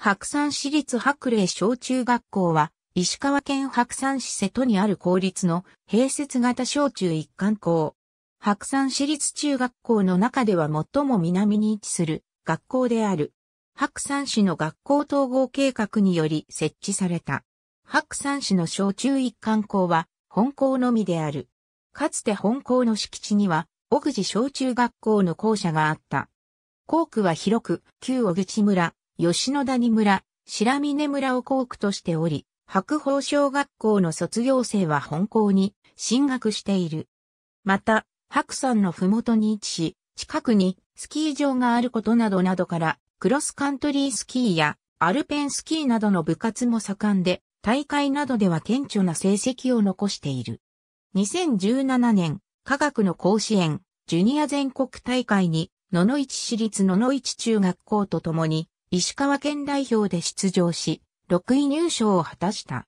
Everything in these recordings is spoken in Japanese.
白山市立白麗小中学校は、石川県白山市瀬戸にある公立の併設型小中一貫校。白山市立中学校の中では最も南に位置する学校である。白山市の学校統合計画により設置された。白山市の小中一貫校は本校のみである。かつて本校の敷地には、小口小中学校の校舎があった。校区は広く、旧小口村、吉野谷村、白峰村を校区としており、白宝小学校の卒業生は本校に進学している。また、白山のふもとに位置し、近くにスキー場があることなどなどから、クロスカントリースキーやアルペンスキーなどの部活も盛んで、大会などでは顕著な成績を残している。2017年、科学の甲子園、ジュニア全国大会に、野々市市立野々市中学校とともに、石川県代表で出場し、6位入賞を果たした。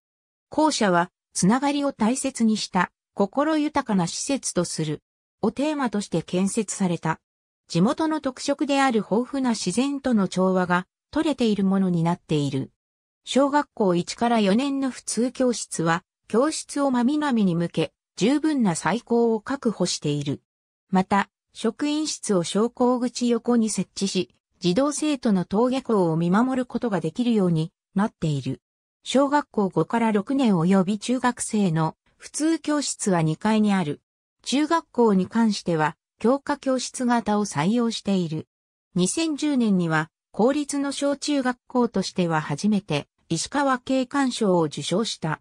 校舎は、つながりを大切にした、心豊かな施設とする、をテーマとして建設された。地元の特色である豊富な自然との調和が取れているものになっている。小学校1から4年の普通教室は、教室を真南に向け、十分な最高を確保している。また、職員室を昇降口横に設置し、児童生徒の登下校を見守ることができるようになっている。小学校5から6年及び中学生の普通教室は2階にある。中学校に関しては教科教室型を採用している。2010年には公立の小中学校としては初めて石川景観賞を受賞した。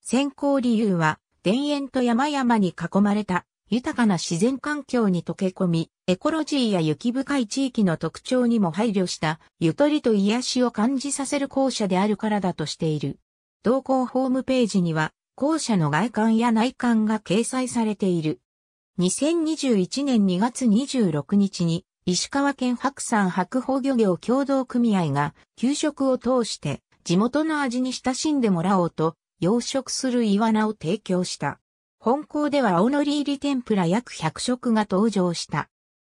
選考理由は田園と山々に囲まれた豊かな自然環境に溶け込み、エコロジーや雪深い地域の特徴にも配慮したゆとりと癒しを感じさせる校舎であるからだとしている。同校ホームページには校舎の外観や内観が掲載されている。2021年2月26日に石川県白山白宝漁業協同組合が給食を通して地元の味に親しんでもらおうと養殖するイワナを提供した。本校では青のり入り天ぷら約100食が登場した。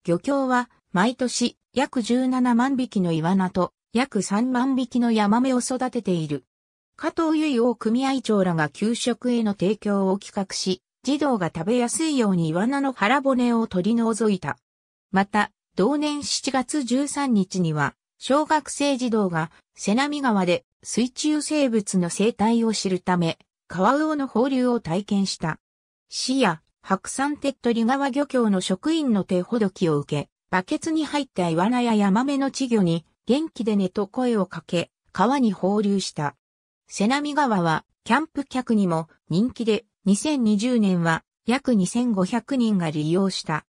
漁協は毎年約17万匹のイワナと約3万匹のヤマメを育てている。加藤由衣を組合長らが給食への提供を企画し、児童が食べやすいようにイワナの腹骨を取り除いた。また、同年7月13日には、小学生児童が瀬波川で水中生物の生態を知るため、川魚の放流を体験した。市や白山手っ取川漁協の職員の手ほどきを受け、バケツに入ったイワナやヤマメの稚魚に元気でねと声をかけ、川に放流した。瀬波川はキャンプ客にも人気で2020年は約2500人が利用した。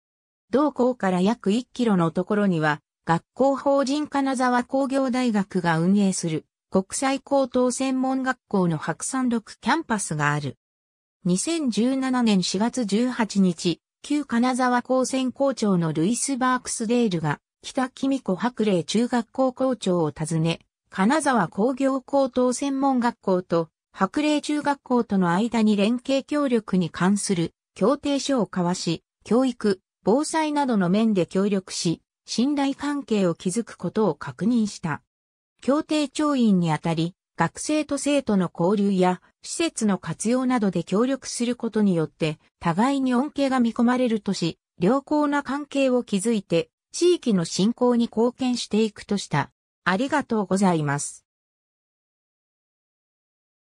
同校から約1キロのところには学校法人金沢工業大学が運営する国際高等専門学校の白山六キャンパスがある。2017年4月18日、旧金沢高専校長のルイス・バークスデールが北君子白麗中学校校長を訪ね、金沢工業高等専門学校と白麗中学校との間に連携協力に関する協定書を交わし、教育、防災などの面で協力し、信頼関係を築くことを確認した。協定調印にあたり、学生と生徒の交流や施設の活用などで協力することによって互いに恩恵が見込まれるとし、良好な関係を築いて地域の振興に貢献していくとした。ありがとうございます。